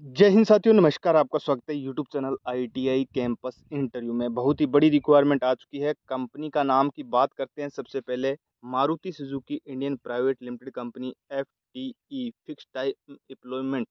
जय हिंद साथियों, नमस्कार, आपका स्वागत है YouTube channel ITI campus interview में। बहुत ही बड़ी रिक्वायरमेंट आ चुकी है। कंपनी का नाम की बात करते हैं। सबसे पहले Maruti Suzuki Indian private limited company F T E fix time employment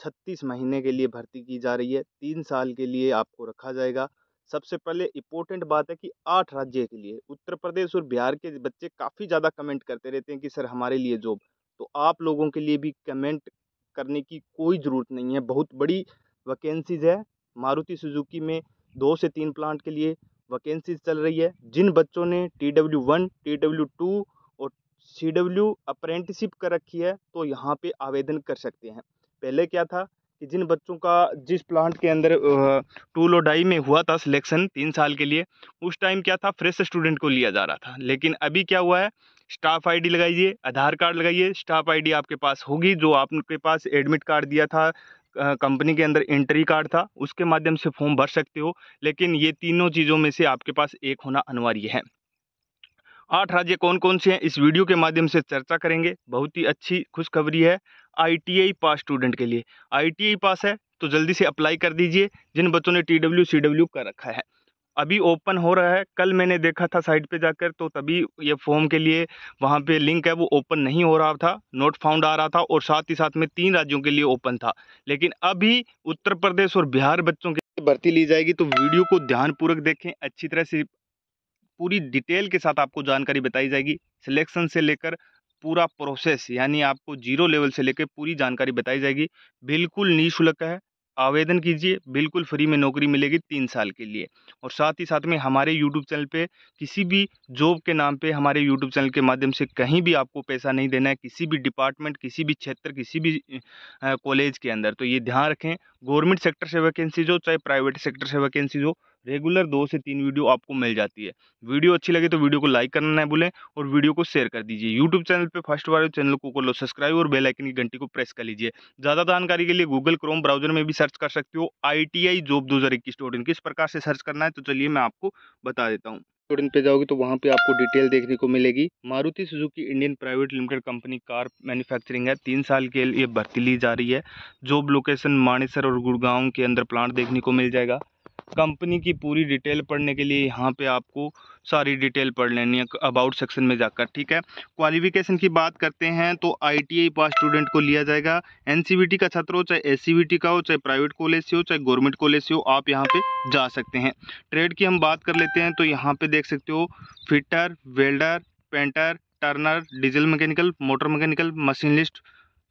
छत्तीस महीने के लिए भर्ती की जा रही है। तीन साल के लिए आपको रखा जाएगा। सबसे पहले इम्पोर्टेंट बात है कि आठ राज्य के लिए, उत्तर प्रदेश और बिहार के बच्चे काफ़ी ज़्यादा कमेंट करते रहते हैं कि, सर, हमारे लिए जॉब तो आप लोगों के लिए भी कमेंट करने की कोई ज़रूरत नहीं है। बहुत बड़ी वैकेंसीज़ है। मारुति सुजुकी में दो से तीन प्लांट के लिए वैकेंसीज चल रही है। जिन बच्चों ने T W one T W two और सी डब्ल्यू अप्रेंटिसिप कर रखी है तो यहाँ पे आवेदन कर सकते हैं। पहले क्या था कि जिन बच्चों का जिस प्लांट के अंदर टूल और डाई में हुआ था सिलेक्शन तीन साल के लिए, उस टाइम क्या था फ्रेश स्टूडेंट को लिया जा रहा था। लेकिन अभी क्या हुआ है स्टाफ आईडी लगाइए, आधार कार्ड लगाइए, स्टाफ आईडी आपके पास होगी, जो आपके पास एडमिट कार्ड दिया था कंपनी के अंदर एंट्री कार्ड था, उसके माध्यम से फॉर्म भर सकते हो, लेकिन ये तीनों चीज़ों में से आपके पास एक होना अनिवार्य है। आठ राज्य कौन कौन से हैं, इस वीडियो के माध्यम से चर्चा करेंगे, बहुत ही अच्छी खुशखबरी है आईटीआई पास स्टूडेंट के लिए आईटीआई पास है तो जल्दी से अप्लाई कर दीजिए, जिन बच्चों ने टी डब्ल्यू, सी डब्ल्यू कर रखा है। अभी ओपन हो रहा है, कल मैंने देखा था साइट पे जाकर तो तभी ये फॉर्म के लिए वहाँ पे लिंक है, वो ओपन नहीं हो रहा था, नोट फाउंड आ रहा था और साथ ही साथ में तीन राज्यों के लिए ओपन था। लेकिन अभी उत्तर प्रदेश और बिहार बच्चों की भर्ती ली जाएगी तो वीडियो को ध्यानपूर्वक देखें, अच्छी तरह से पूरी डिटेल के साथ आपको जानकारी बताई जाएगी। सिलेक्शन से लेकर पूरा प्रोसेस, यानी आपको ज़ीरो लेवल से लेकर पूरी जानकारी बताई जाएगी। बिल्कुल निःशुल्क है आवेदन कीजिए, बिल्कुल फ्री में नौकरी मिलेगी तीन साल के लिए। और साथ ही साथ में हमारे यूट्यूब चैनल पे किसी भी जॉब के नाम पे हमारे यूट्यूब चैनल के माध्यम से कहीं भी आपको पैसा नहीं देना है, किसी भी डिपार्टमेंट, किसी भी क्षेत्र, किसी भी कॉलेज के अंदर। तो ये ध्यान रखें, गवर्नमेंट सेक्टर से वैकेंसीज हो, चाहे प्राइवेट सेक्टर से वैकेंसीज हो रेगुलर दो से तीन वीडियो आपको मिल जाती है। वीडियो अच्छी लगे तो वीडियो को लाइक करना ना भूलें और वीडियो को शेयर कर दीजिए। यूट्यूब चैनल पे फ़र्स्ट वाले चैनल को कर लो सब्सक्राइब और बेलाइकन की घंटी को प्रेस कर लीजिए। ज़्यादा जानकारी के लिए गूगल क्रोम ब्राउज़र में भी सर्च कर सकते हो। आई टी जॉब दो हज़ार इक्कीस स्टूडेंट किस प्रकार से सर्च करना है? तो चलिए मैं आपको बता देता हूँ। पे जाओगे तो वहाँ पे आपको डिटेल देखने को मिलेगी। Maruti Suzuki Indian private limited company car manufacturing है। तीन साल के लिए भर्ती ली जा रही है। जॉब लोकेशन मानेसर और गुड़गांव के अंदर प्लांट देखने को मिल जाएगा। कंपनी की पूरी डिटेल पढ़ने के लिए यहाँ पे आपको सारी डिटेल पढ़ लेनी है अबाउट सेक्शन में जाकर, ठीक है? क्वालिफिकेशन की बात करते हैं तो आईटीआई पास स्टूडेंट को लिया जाएगा। एनसीवीटी का छात्र हो, चाहे एससीवीटी का हो, चाहे प्राइवेट कॉलेज से हो, चाहे गवर्नमेंट कॉलेज से हो, आप यहाँ पे जा सकते हैं। ट्रेड की हम बात कर लेते हैं तो यहाँ पे देख सकते हो, fitter, welder, painter, turner, diesel mechanical, motor mechanical, machinist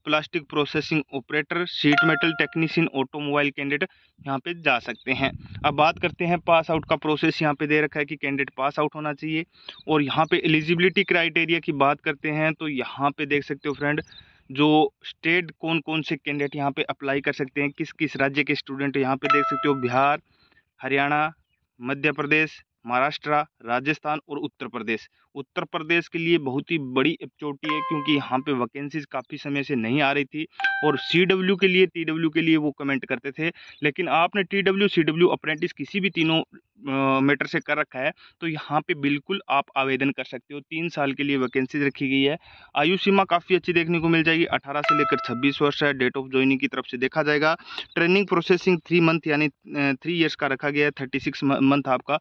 plastic processing operator, sheet metal technician, automobile candidate यहाँ पे जा सकते हैं। अब बात करते हैं पास आउट का प्रोसेस यहाँ पे दे रखा है कि कैंडिडेट पास आउट होना चाहिए और यहाँ पे एलिजिबिलिटी क्राइटेरिया की बात करते हैं तो यहाँ पे देख सकते हो फ्रेंड जो स्टेट कौन कौन से कैंडिडेट यहाँ पे अप्लाई कर सकते हैं किस किस राज्य के स्टूडेंट यहाँ पे देख सकते हो बिहार, हरियाणा, मध्य प्रदेश महाराष्ट्र, राजस्थान और उत्तर प्रदेश। उत्तर प्रदेश के लिए बहुत ही बड़ी अपचोटी है क्योंकि यहाँ पे वैकेंसीज काफ़ी समय से नहीं आ रही थी और सी डब्ल्यू के लिए टी डब्ल्यू के लिए वो कमेंट करते थे। लेकिन आपने T W C W apprentice किसी भी तीनों मैटर से कर रखा है तो यहाँ पे बिल्कुल आप आवेदन कर सकते हो। तीन साल के लिए वैकेंसीज रखी गई है। आयु सीमा काफ़ी अच्छी देखने को मिल जाएगी। अठारह से लेकर छब्बीस वर्ष है, डेट ऑफ़ ज्वाइनिंग की तरफ़ से देखा जाएगा। ट्रेनिंग प्रोसेसिंग थ्री मंथ यानी थ्री ईयर्स का रखा गया है, थर्टी सिक्स मंथ आपका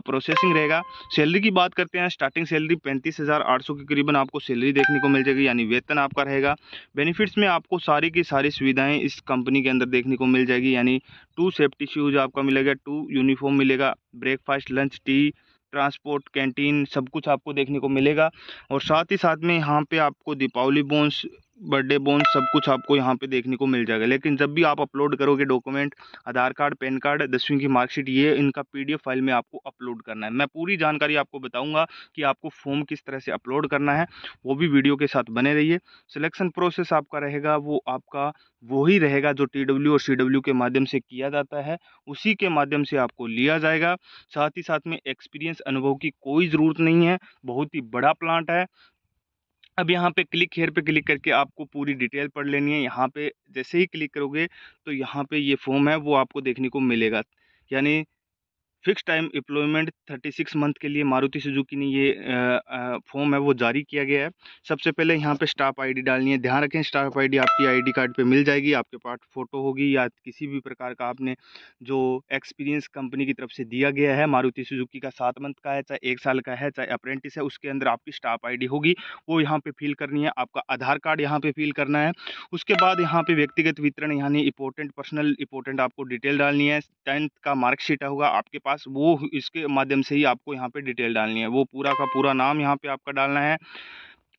प्रोसेसिंग रहेगा। सैलरी की बात करते हैं, स्टार्टिंग सैलरी पैंतीस हज़ार आठ सौ के करीबन आपको सैलरी देखने को मिल जाएगी, यानी वेतन आपका रहेगा। बेनिफिट्स में आपको सारी की सारी सुविधाएँ इस कंपनी के अंदर देखने को मिल जाएगी, यानी टू सेफ्टी शूज़ आपका मिलेगा, टू यूनिफॉर्म मिलेगा, breakfast, lunch, tea, transport, canteen, सब कुछ आपको देखने को मिलेगा। और साथ ही साथ में यहाँ पे आपको दीपावली बोनस बर्थडे बोन सब कुछ आपको यहाँ पे देखने को मिल जाएगा। लेकिन जब भी आप अपलोड करोगे document, Aadhaar card, PAN card, दसवीं की मार्कशीट, ये इनका पीडीएफ फ़ाइल में आपको अपलोड करना है। मैं पूरी जानकारी आपको बताऊँगा कि आपको फॉर्म किस तरह से अपलोड करना है, वो भी वीडियो के साथ बने रहिए। सिलेक्शन प्रोसेस आपका रहेगा, वो आपका वही रहेगा जो टीडब्ल्यू और सीडब्ल्यू के माध्यम से किया जाता है, उसी के माध्यम से आपको लिया जाएगा। साथ ही साथ में एक्सपीरियंस अनुभव की कोई ज़रूरत नहीं है, बहुत ही बड़ा प्लांट है अब यहाँ पे क्लिक हेयर पे क्लिक करके आपको पूरी डिटेल पढ़ लेनी है। यहाँ पे जैसे ही क्लिक करोगे तो यहाँ पे ये फॉर्म है, वो आपको देखने को मिलेगा। यानी फिक्स टाइम एम्प्लॉयमेंट 36 मंथ के लिए मारुति सुजुकी ने ये फॉर्म है, वो जारी किया गया है। सबसे पहले यहाँ पे स्टाफ आईडी डालनी है। ध्यान रखें, स्टाफ आईडी आपकी आईडी कार्ड पे मिल जाएगी, आपके पास फ़ोटो होगी या किसी भी प्रकार का आपने जो एक्सपीरियंस कंपनी की तरफ़ से दिया गया है, मारुति सुजुकी का सात मंथ का है, चाहे एक साल का है, चाहे अप्रेंटिस है, उसके अंदर आपकी स्टाफ आईडी होगी, वो यहाँ पर फिल करनी है। आपका आधार कार्ड यहाँ पर फिल करना है। उसके बाद यहाँ पर व्यक्तिगत वितरण, यानी इंपॉर्टेंट पर्सनल इंपॉर्टेंट आपको डिटेल डालनी है। टेंथ का मार्कशीट होगा, आपके पास पास वो इसके माध्यम से ही आपको यहाँ पे डिटेल डालनी है। वो पूरा का पूरा नाम यहाँ पे आपका डालना है।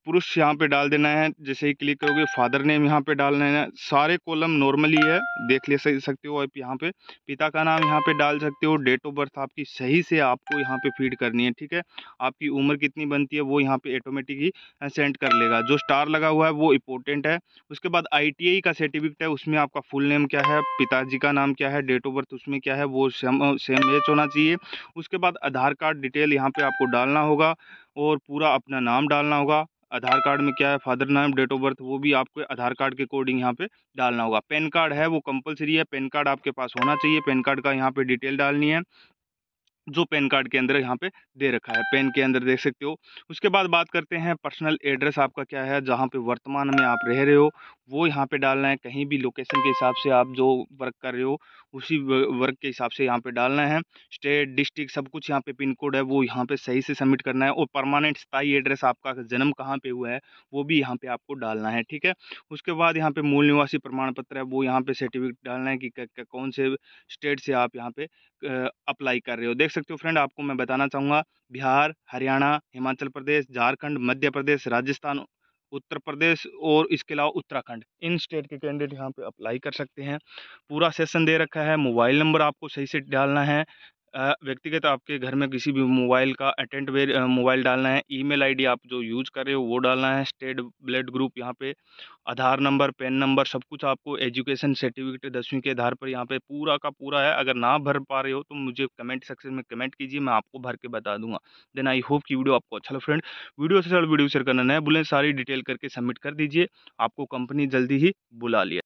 पुरुष यहाँ पे डाल देना है, जैसे ही क्लिक करोगे फादर नेम यहाँ पे डालना है। सारे कॉलम नॉर्मली है, देख ले सकते हो आप यहाँ पे। पिता का नाम यहाँ पे डाल सकते हो डेट ऑफ़ बर्थ आपकी सही से आपको यहाँ पे फ़ीड करनी है, ठीक है? आपकी उम्र कितनी बनती है, वो यहाँ पे ऑटोमेटिक ही सेंड कर लेगा। जो स्टार लगा हुआ है, वो इंपॉर्टेंट है। उसके बाद आईटीआई का सर्टिफिकेट है, उसमें आपका फुल नेम क्या है, पिताजी का नाम क्या है डेट ऑफ़ बर्थ उसमें क्या है, वो सेम सेम मैच होना चाहिए। उसके बाद आधार कार्ड डिटेल यहाँ पर आपको डालना होगा और पूरा अपना नाम डालना होगा। आधार कार्ड में क्या है? फादर नाम डेट ऑफ़ बर्थ वो भी आपको आधार कार्ड के अकॉर्डिंग यहाँ पे डालना होगा। पैन कार्ड है, वो कंपलसरी है। पैन कार्ड आपके पास होना चाहिए। पैन कार्ड का यहाँ पे डिटेल डालनी है, जो पैन कार्ड के अंदर यहाँ पे दे रखा है। पैन के अंदर देख सकते हो। उसके बाद बात करते हैं पर्सनल एड्रेस आपका क्या है? जहाँ पे वर्तमान में आप रह रहे हो, वो यहाँ पे डालना है। कहीं भी लोकेशन के हिसाब से आप जो वर्क कर रहे हो उसी वर्क के हिसाब से यहाँ पे डालना है। स्टेट, डिस्ट्रिक्ट सब कुछ यहाँ पे पिन कोड है, वो यहाँ पे सही से सबमिट करना है और परमानेंट स्थायी एड्रेस आपका जन्म कहाँ पे हुआ है, वो भी यहाँ पे आपको डालना है, ठीक है? उसके बाद यहाँ पे मूल निवासी प्रमाण पत्र है, वो यहाँ पे सर्टिफिकेट डालना है कि कौन से स्टेट से आप यहाँ पे अप्लाई कर रहे हो। देख सकते हो फ्रेंड आपको मैं बताना चाहूँगा, बिहार, हरियाणा, हिमाचल प्रदेश, झारखंड, मध्य प्रदेश, राजस्थान उत्तर प्रदेश और इसके अलावा उत्तराखंड। इन स्टेट के कैंडिडेट यहाँ पे अप्लाई कर सकते हैं। पूरा सेशन दे रखा है, मोबाइल नंबर आपको सही से डालना है। व्यक्तिगत आपके घर में किसी भी मोबाइल का अटेंट वेर मोबाइल डालना है, ईमेल आईडी आप जो यूज़ कर रहे हो वो डालना है, स्टेट ब्लड ग्रुप यहाँ पे, आधार नंबर, पेन नंबर सब कुछ आपको एजुकेशन सर्टिफिकेट दसवीं के आधार पर यहाँ पे पूरा का पूरा है। अगर ना भर पा रहे हो तो मुझे कमेंट सेक्शन में कमेंट कीजिए, मैं आपको भर के बता दूँगा। देन आई होप की वीडियो आपको अच्छा फ्रेंड। वीडियो से वीडियो शेयर करना नया बोलें सारी डिटेल करके सबमिट कर दीजिए। आपको कंपनी जल्दी ही बुला लिया